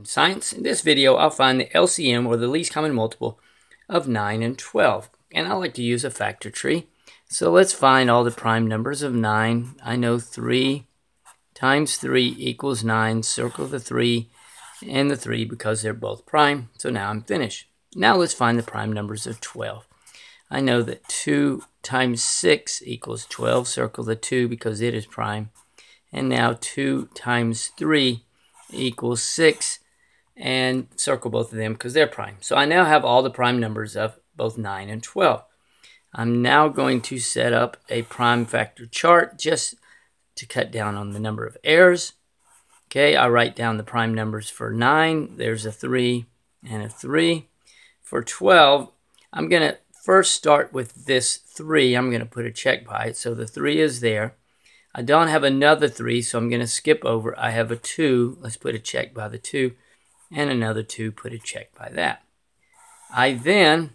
In science, in this video, I'll find the LCM, or the least common multiple, of 9 and 12. And I like to use a factor tree. So let's find all the prime numbers of 9. I know 3 times 3 equals 9. Circle the 3 and the 3 because they're both prime. So now I'm finished. Now let's find the prime numbers of 12. I know that 2 times 6 equals 12. Circle the 2 because it is prime. And now 2 times 3 equals 6 and circle both of them because they're prime. So I now have all the prime numbers of both 9 and 12. I'm now going to set up a prime factor chart just to cut down on the number of errors. Okay, I write down the prime numbers for 9. There's a 3 and a 3. For 12, I'm going to first start with this 3. I'm going to put a check by it. So the 3 is there. I don't have another 3, so I'm going to skip over. I have a 2. Let's put a check by the 2 and another 2, put a check by that. I then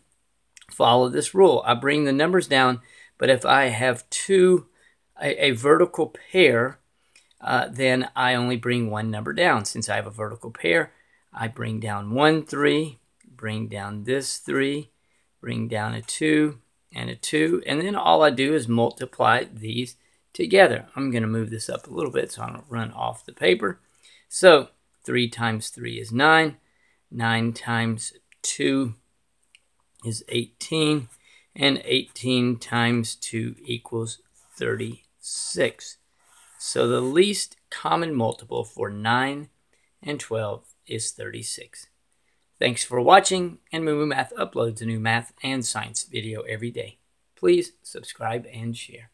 follow this rule. I bring the numbers down, but if I have two, a, a vertical pair, uh, then I only bring one number down. Since I have a vertical pair, I bring down one 3, bring down this 3, bring down a 2, and a 2, and then all I do is multiply these together. I'm going to move this up a little bit so I don't run off the paper. So 3 times 3 is 9. 9 times 2 is 18. And 18 times 2 equals 36. So the least common multiple for 9 and 12 is 36. Thanks for watching, and Moo Math uploads a new math and science video every day. Please subscribe and share.